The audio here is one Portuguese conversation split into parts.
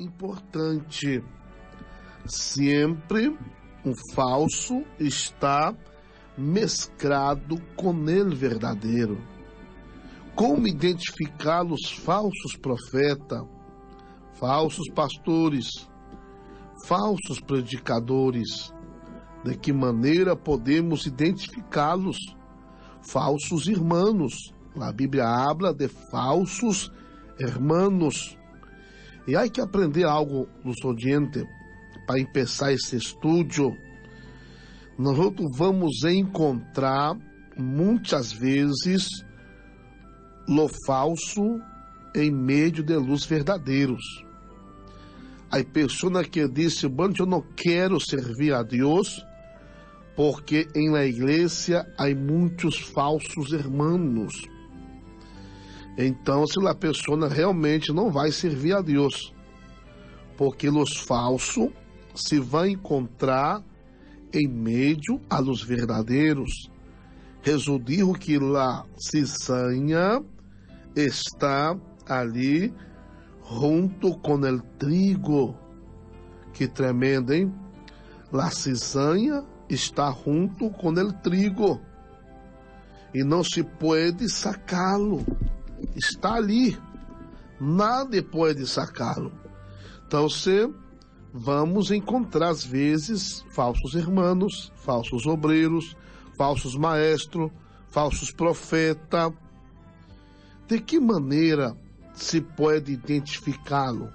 importante. Sempre um falso está mesclado com ele verdadeiro. Como identificar os falsos profetas, falsos pastores, falsos predicadores? De que maneira podemos identificá-los? Falsos irmãos. A Bíblia habla de falsos irmãos. E há que aprender algo nos audientes para começar esse estudo. Nós vamos encontrar muitas vezes lo falso em meio de luz verdadeiros. Há pessoas que bom, eu não quero servir a Deus porque em la igreja há muitos falsos irmãos. Então, se a pessoa realmente não vai servir a Deus, porque os falsos se vão encontrar em meio a los verdadeiros. Resultiu que a cisanha está ali junto com o trigo. Que tremendo, hein? La cisanha está junto com o trigo e não se pode sacá-lo. Está ali, nada pode sacá-lo. Então, se vamos encontrar às vezes falsos irmãos, falsos obreiros, falsos maestros, falsos profetas. De que maneira se pode identificá-lo?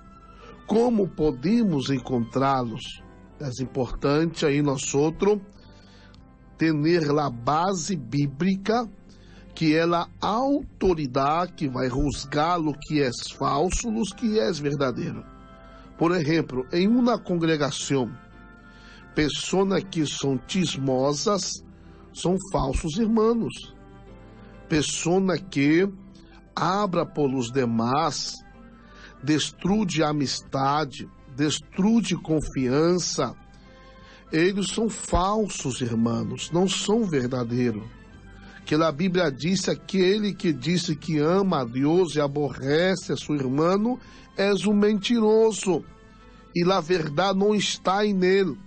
Como podemos encontrá-los? É importante aí nós outros ter a base bíblica que é a autoridade que vai rusgar o que é falso, o que é verdadeiro. Por exemplo, em uma congregação, pessoas que são tismosas são falsos irmãos. Pessoa que abra pelos demais, destrude a amistade, destrude confiança. Eles são falsos irmãos, não são verdadeiros. Que a Bíblia diz: aquele que disse que ama a Deus e aborrece a seu irmão és um mentiroso e a verdade não está em ele.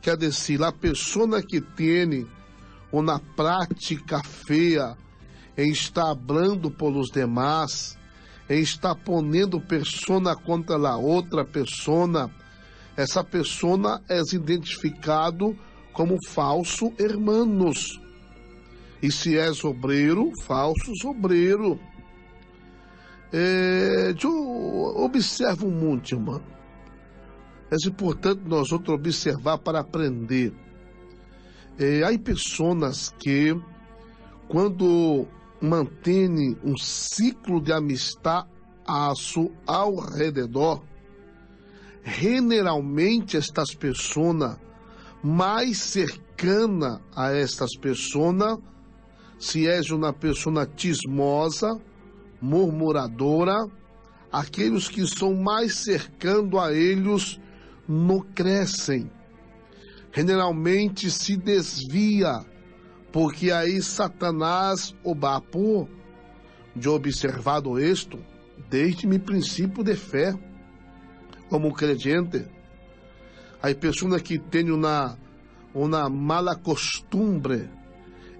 Quer dizer, a pessoa que tem uma prática feia em estar hablando pelos demais, em estar ponendo persona contra a outra persona, essa pessoa é identificado como falso hermanos. E se és obreiro, falso obreiro. É, eu observo muito, irmão. É importante nós outros observar para aprender. É, há pessoas que, quando mantêm um ciclo de amistade ao redor, generalmente estas pessoas mais cercana a estas pessoas, se és uma pessoa tismosa, murmuradora, aqueles que são mais cercando a eles não crescem. Generalmente se desvia, porque aí Satanás o bapo de observado isto, desde meu princípio de fé, como crente. Há pessoas que têm uma, uma mala costumbre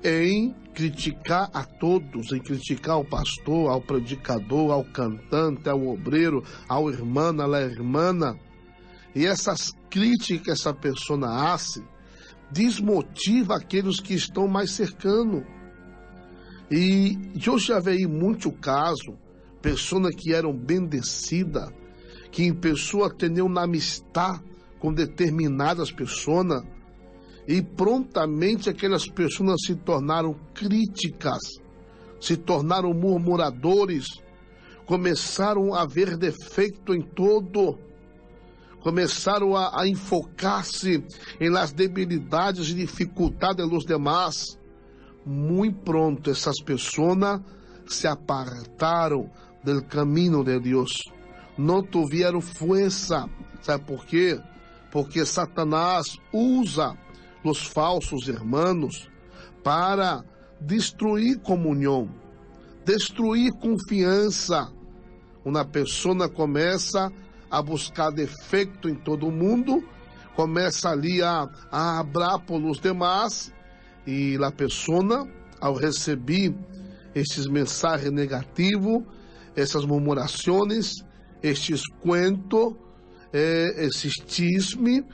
em criticar a todos, em criticar ao pastor, ao predicador, ao cantante, ao obreiro, ao irmão, à irmã. E essas críticas que essa pessoa hace desmotiva aqueles que estão mais cercando. E eu já vi muito caso, pessoas que eram bendecidas, que em pessoa tinham uma amistade com determinadas pessoas, e prontamente aquelas pessoas se tornaram críticas, se tornaram murmuradores, começaram a ver defeito em todo, começaram a, a enfocar-se em las debilidades e dificuldades dos demais. Muito pronto, essas pessoas se apartaram do caminho de Deus. Não tiveram força. Sabe por quê? Porque Satanás usa os falsos irmãos para destruir comunhão, destruir confiança. Uma pessoa começa a buscar defeito em todo mundo, começa ali a, a abrar por os demais, e a pessoa, ao receber estes mensagens negativos, essas murmurações, estes cuentos, eh, esses tisme,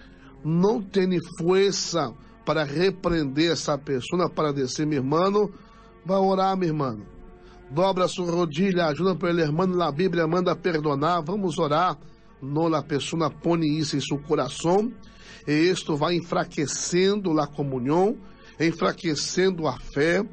não tem força para repreender essa pessoa, para dizer, meu irmão, vai orar, meu irmão. Dobra sua rodilha, ajuda para ele, irmão, na Bíblia manda perdonar, vamos orar. Não a pessoa põe isso em seu coração, e isto vai enfraquecendo a comunhão, enfraquecendo a fé,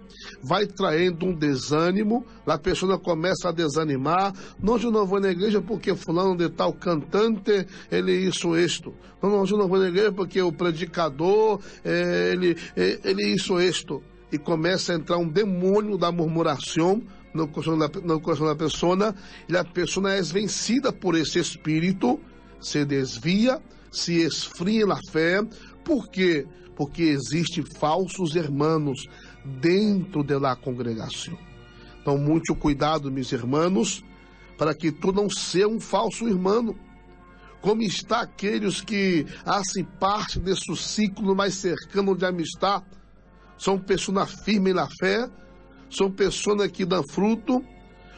vai traindo um desânimo, a pessoa começa a desanimar. Não, eu não vou na igreja porque fulano de tal cantante, ele isso, isto. Não, não, eu não vou na igreja porque o predicador, é, ele, é, ele isso, isto. E começa a entrar um demônio da murmuração da, no coração da pessoa, e a pessoa é vencida por esse espírito, se desvia, se esfria na fé. Por quê? Porque existem falsos irmãos dentro da congregação. Então, muito cuidado, meus irmãos, para que tu não seja um falso irmão. Como está aqueles que fazem parte desse ciclo mais cercano de amistade? São pessoas firmes na fé, são pessoas que dão fruto,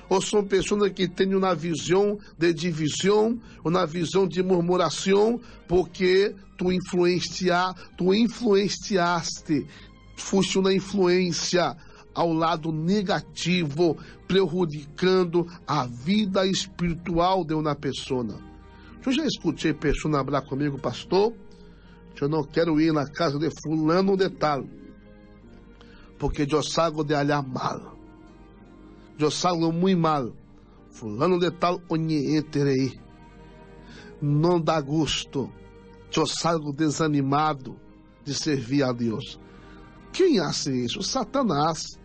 ou são pessoas que têm uma visão de divisão, uma visão de murmuração, porque tu influencia, tu influenciaste, foste uma influência ao lado negativo, prejudicando a vida espiritual de uma pessoa. Eu já escutei pessoas falar comigo, pastor, eu não quero ir na casa de fulano de tal, porque eu salgo de olhar mal. Eu salgo muito mal. Fulano de tal, onhe Não dá gosto. Eu salgo desanimado de servir a Deus. Quem hace isso? Satanás.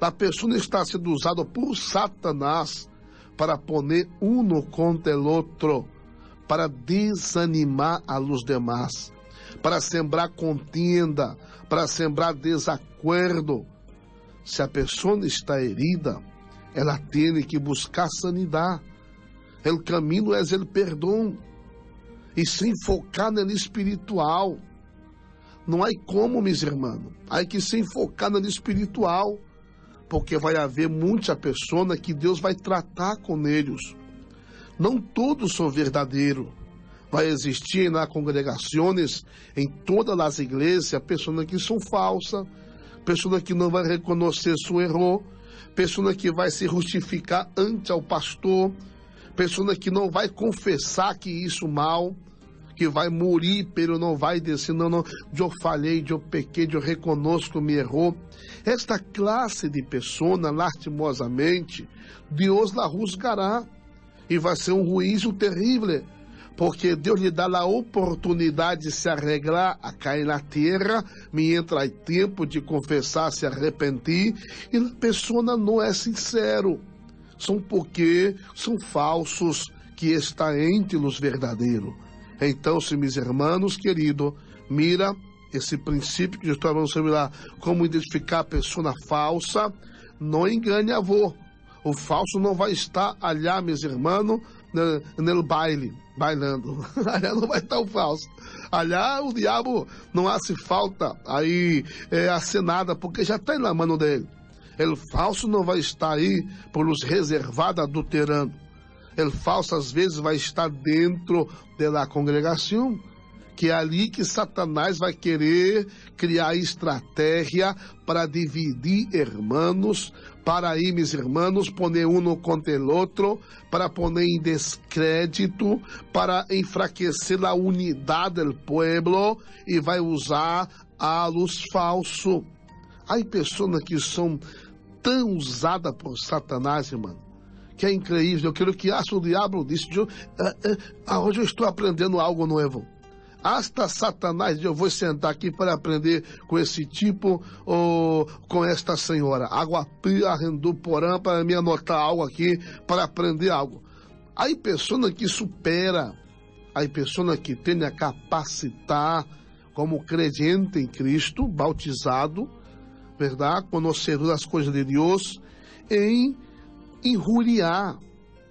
A pessoa está sendo usada por Satanás para poner um contra o outro, para desanimar a los demás, para sembrar contenda, para sembrar desacordo. Se a pessoa está herida, ela tem que buscar sanidade. O caminho é o perdão e se focar no espiritual. Não há como, meus irmãos. Há que se enfocar no espiritual. Porque vai haver muita pessoa que Deus vai tratar com eles. Não todos são verdadeiros. Vai existir nas congregações, em todas as igrejas, pessoas que são falsas, pessoas que não vai reconhecer seu erro, pessoas que vai se justificar ante ao pastor, pessoas que não vai confessar que isso mal que vai morrer, pero não vai descer, não, não, eu falhei, eu pequei, eu reconozco me errou. Esta classe de pessoa, lastimosamente, Deus la juzgará e vai ser um juízo terrível, porque Deus lhe dá a oportunidade de se arreglar a cair na terra, me entra tempo de confessar, se arrepender, e a pessoa não é sincero. São porque são falsos que está entre os verdadeiros. Então, se meus irmãos querido, mira esse princípio que estou falando sobre lá, como identificar a pessoa falsa, não engane avô. O falso não vai estar allá, meus irmãos, no baile, bailando. Allá não vai estar o falso. Allá o diabo não hace falta aí é, acenada, porque já está na mão dele. O falso não vai estar aí por os reservados adulterando. O falso às vezes vai estar dentro da congregação, que é ali que Satanás vai querer criar estratégia para dividir irmãos, para aí, meus irmãos, poner um contra o outro, para poner em descrédito, para enfraquecer a unidade do povo e vai usar a luz falso. Há pessoas que são tão usadas por Satanás, irmão, que é incrível, aquilo que acha o diabo disse, eu, é, é, hoje eu estou aprendendo algo novo. Hasta Satanás, eu vou sentar aqui para aprender com esse tipo ou com esta senhora. Água pia, arrendou porã para me anotar algo aqui, para aprender algo. Aí pessoa que supera, aí pessoa que tem a capacitar como crente em Cristo, bautizado, verdade, conhecedor das coisas de Deus, em injuriar,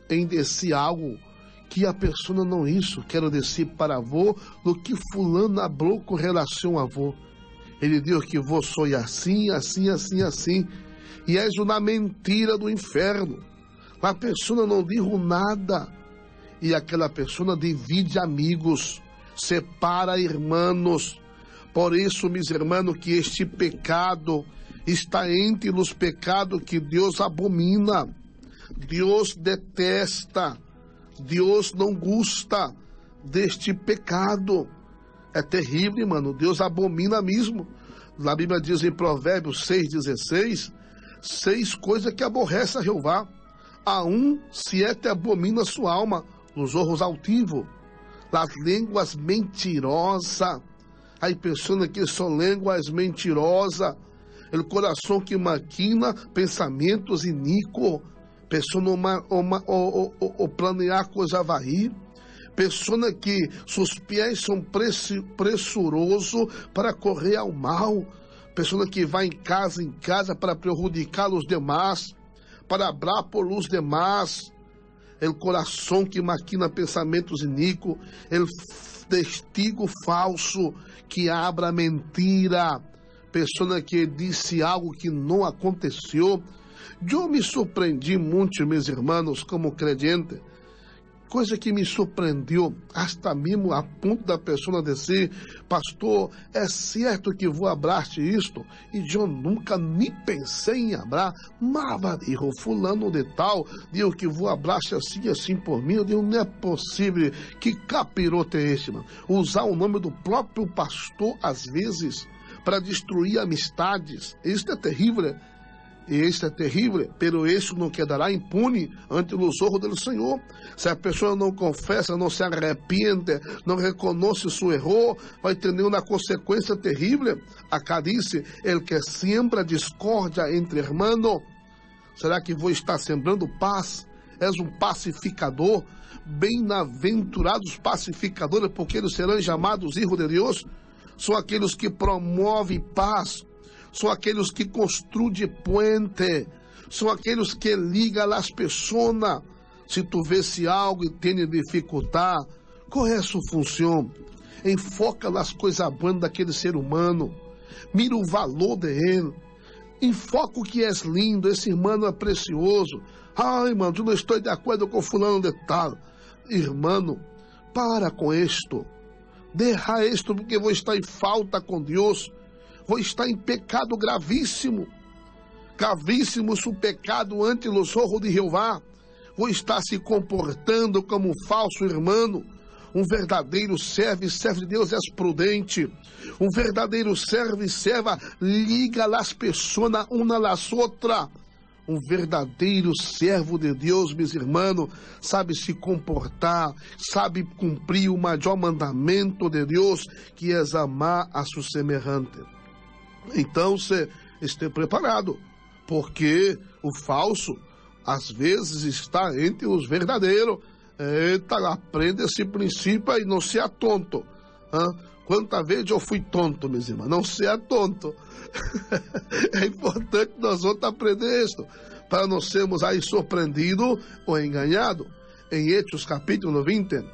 em descer algo que a pessoa não isso, quero descer para avô, do que fulano falou com relação a avô. Ele diz que vou sou assim, assim, assim, assim. E és uma mentira do inferno. A pessoa não diz nada. E aquela pessoa divide amigos, separa irmãos. Por isso, meus irmãos, que este pecado está entre os pecados que Deus abomina, Deus detesta, Deus não gosta deste pecado. É terrível, mano. Deus abomina mesmo. A Bíblia diz em Provérbios 6,16: seis coisas que aborrece a Jeová. A um se é te abomina sua alma, os orros altivos, as línguas mentirosas. Aí pessoas que são línguas mentirosas, o coração que maquina pensamentos iníquos, pessoa uma, o, o, o planear coisa vai pessoa que seus pés são pressurosos para correr ao mal, pessoa que vai em casa em casa para prejudicar os demais, para abrar por os demais, o coração que maquina pensamentos iníquos, o testigo falso que abra mentira, pessoa que disse algo que não aconteceu. Eu me surpreendi muito, meus irmãos, como crente, coisa que me surpreendeu, hasta mesmo a ponto da pessoa dizer, pastor, é certo que vou abraçar isto? E eu nunca nem pensei em abrar, mas digo, fulano de tal, digo que vou abraçar assim, assim por mim, eu digo, não é possível, que capiroto é esse, mano? Usar o nome do próprio pastor, às vezes, para destruir amistades, isso é terrível, né? E isso é terrível, pero isso não quedará impune ante os olhos do Senhor. Se a pessoa não confessa, não se arrepende, não reconhece seu erro, vai ter uma consequência terrível. Acá disse, el que siembra discórdia entre irmãos, será que vou estar sembrando paz? És um pacificador, bem-aventurados pacificadores, porque eles serão chamados hijos de Deus. São aqueles que promovem paz, são aqueles que construem puente, são aqueles que ligam as pessoas. Se tu vê se algo e tem dificultar, qual é a sua função? Enfoca nas coisas boas daquele ser humano, mira o valor dele, enfoca o que é lindo, esse irmão é precioso. Ai, mano, eu não estou de acordo com fulano de tal. Irmão, para com isto. Derra isto porque vou estar em falta com Deus vou estar em pecado gravíssimo. Gravíssimo o pecado ante o sorro de Jeová. Vou estar se comportando como um falso irmão. Um verdadeiro servo e servo de Deus é prudente. Um verdadeiro servo e serva liga as pessoas uma nas outras. Um verdadeiro servo de Deus, meus irmãos, sabe se comportar, sabe cumprir o maior mandamento de Deus, que é amar a seu semelhante. Então você esteja preparado, porque o falso às vezes está entre os verdadeiros. Eita, aprenda esse princípio e não seja tonto. Hã? Quantas vezes eu fui tonto, meus irmãos? Não seja tonto. é importante nós outros aprender isso, para não sermos aí surpreendidos ou enganados. Em Hechos capítulo 20,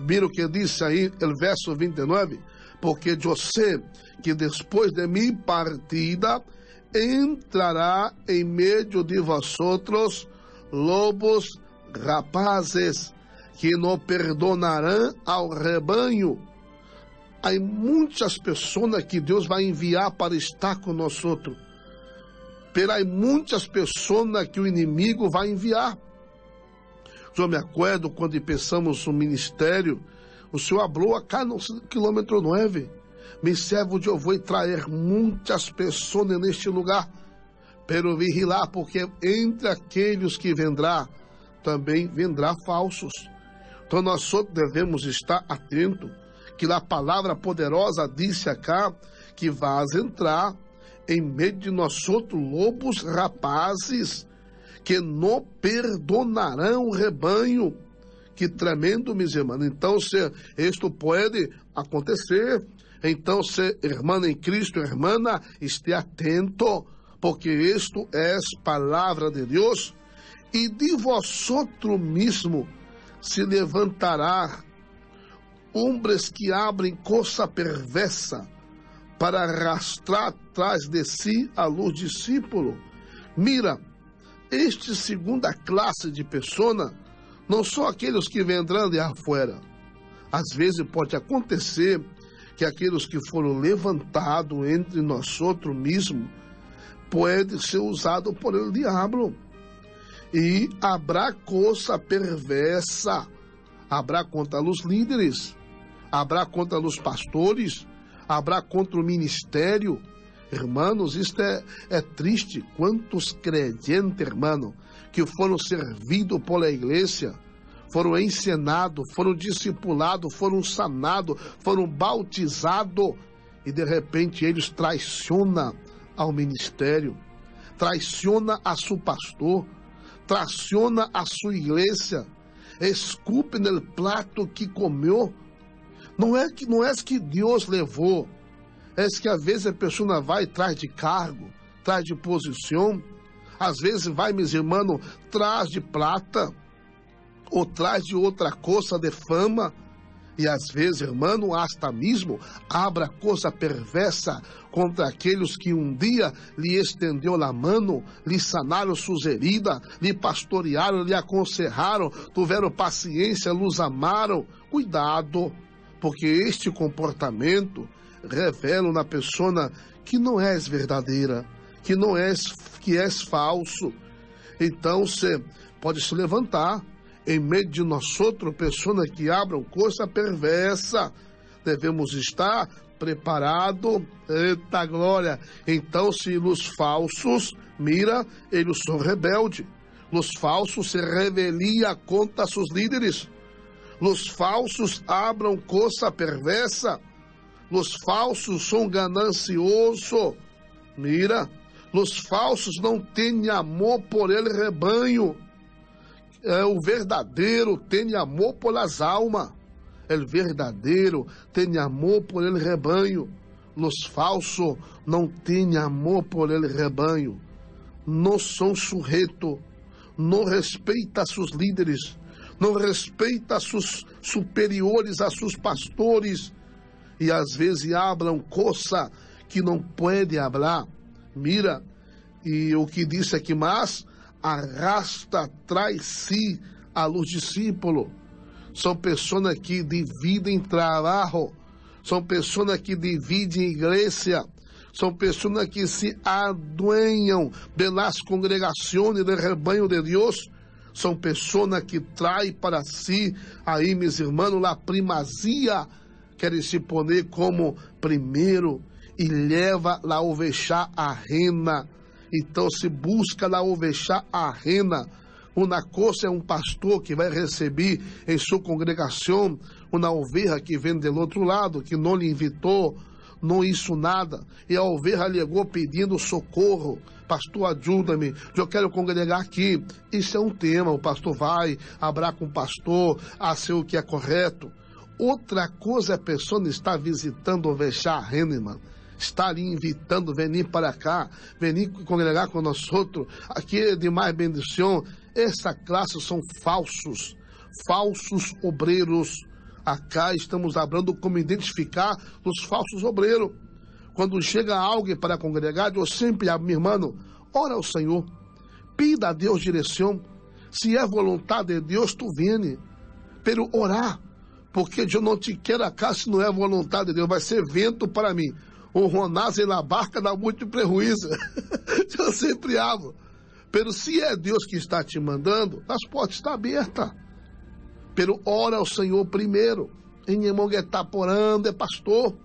viram o que disse aí, o verso 29? Porque eu sei que depois de minha partida entrará em meio de vosotros lobos rapazes que não perdonarão ao rebanho. Há muitas pessoas que Deus vai enviar para estar conosco, há muitas pessoas que o inimigo vai enviar. Eu me acordo quando pensamos no ministério, o Senhor falou acá no quilômetro 9 me servo de eu vou trazer muitas pessoas neste lugar, pero vigilar, porque entre aqueles que vendrá, também vendrá falsos. Então nós devemos estar atentos, que a palavra poderosa disse acá, que vais entrar em meio de nós outros lobos rapazes, que não perdonarão o rebanho. Que tremendo, meus irmãos. Então, se isto pode acontecer, então, se irmã em Cristo, irmã, esteja atento, porque isto é palavra de Deus, e de vosotros mesmo se levantará hombres que abrem coça perversa para arrastrar atrás de si a luz discípulo. Mira, este segunda classe de pessoa não são aqueles que vendrão de afuera. Às vezes pode acontecer que aqueles que foram levantados entre nós outros mesmo pode ser usado por el diabo. E haverá coisa perversa, haverá contra os líderes, haverá contra os pastores, haverá contra o ministério. Hermanos, isto é, é triste. Quantos crentes, hermano, que foram servidos pela igreja, foram ensinados, foram discipulados, foram sanados, foram bautizados, e de repente eles traicionam ao ministério, traiciona a seu pastor, traiciona a sua igreja, escupe no prato que comeu, não é que não é que Deus levou, é que às vezes a pessoa vai atrás de cargo, atrás de posição, às vezes vai, meus irmãos, traz de prata, ou traz de outra coisa de fama, e às vezes, irmão, hasta mesmo abra coisa perversa contra aqueles que um dia lhe estendeu a mão, lhe sanaram suas heridas, lhe pastorearam, lhe aconselharam, tiveram paciência, los amaram. Cuidado, porque este comportamento revela na pessoa que não és verdadeira, que não és que és falso. Então você pode se levantar em meio de nós outros, pessoas que abram coisa perversa. Devemos estar preparado, eita glória. Então, se os falsos, mira, eles são rebeldes. Os falsos se revelia contra seus líderes os falsos abram coça perversa. Os falsos são gananciosos. Mira, os falsos não têm amor por ele rebanho. É, o verdadeiro tem amor por as almas. O verdadeiro tem amor por ele rebanho. Os falsos não têm amor por ele rebanho. Não são sujeito, não respeita seus líderes não respeita seus superiores, a seus pastores, e às vezes hablam coisa que não pode hablar. Mira, e o que disse aqui, mas arrasta atrás si a los discípulos. São pessoas que dividem trabalho, são pessoas que dividem igreja, são pessoas que se aduenham pelas congregações do rebanho de Deus são pessoas que traem para si, aí, meus irmãos, a primazia, querem se poner como primeiro e leva lá ovechar a rena. Então se busca lá ovechar a rena. Uma coisa é um pastor que vai receber em sua congregação uma ovelha que vem do outro lado, que não lhe invitou, não isso nada. E a ovelha ligou pedindo socorro pastor, ajuda-me, eu quero congregar aqui. Isso é um tema, o pastor vai, abrar com o pastor, a ser o que é correto. Outra coisa é a pessoa estar visitando o Vechar Henneman, está ali invitando, venir para cá, venir congregar com nós outros, aqui é de mais bendição. Essa classe são falsos, falsos obreiros. Acá estamos abrindo como identificar os falsos obreiros. Quando chega alguém para congregar, eu sempre, meu irmão, ora ao Senhor, pida a Deus direção. Se é vontade de Deus, tu vene. Pero orar, porque eu não te quero cá se não é vontade de Deus, vai ser vento para mim. O Ronazem na barca dá muito prejuízo. eu sempre amo. Pero se é Deus que está te mandando, as portas estão abertas. Pero ora ao Senhor primeiro. Em Emonguetaporã, é pastor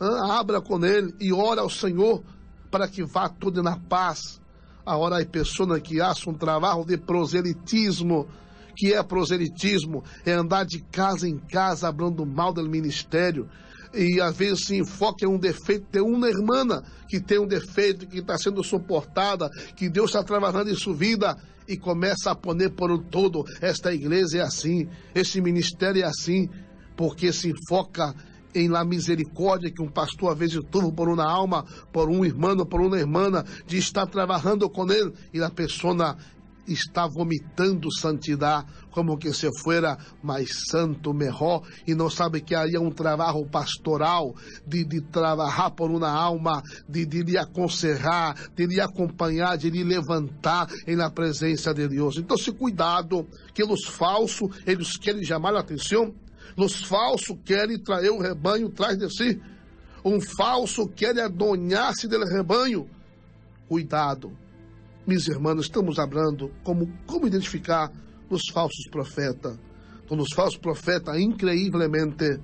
abra com ele e ora ao Senhor para que vá tudo na paz. Agora há pessoas que acham um trabalho de proselitismo, que é proselitismo, é andar de casa em casa abrindo mal do ministério. E às vezes se enfoca em um defeito de uma irmã que tem um defeito, que está sendo suportada, que Deus está trabalhando em sua vida e começa a poner por um todo: esta igreja é assim, esse ministério é assim, porque se enfoca em la misericórdia que um pastor às vezes tuvo por uma alma, por um irmão, por uma irmã, de estar trabalhando com ele e a pessoa está vomitando santidade, como que se fuera mais santo, melhor, e não sabe que aí é um trabalho pastoral, de, de trabalhar por uma alma, de, de lhe aconselhar, de lhe acompanhar, de lhe levantar em na presença de Deus. Então, se cuidado, que os falsos, eles querem chamar a atenção, os falsos querem trazer o rebanho atrás de si, um falso quer adonhar-se do rebanho. Cuidado, meus irmãos, estamos falando como, como identificar os falsos profetas. Então, os falsos profetas, increívelmente,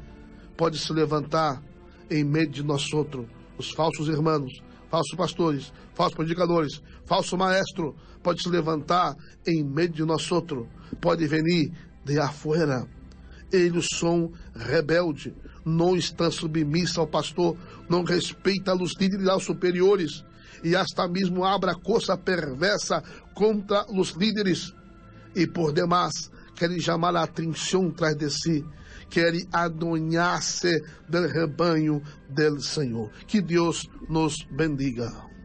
pode se levantar em meio de nós outros, os falsos irmãos, falsos pastores, falsos predicadores, falso maestro, pode se levantar em meio de nós outros, pode vir de afuera. Eles são rebeldes, não estão submissos ao pastor, não respeitam os líderes aos superiores e hasta mesmo abra coisa perversa contra os líderes. E por demais, querem chamar a atenção atrás de si, querem adonhar-se do rebanho del Senhor. Que Deus nos bendiga.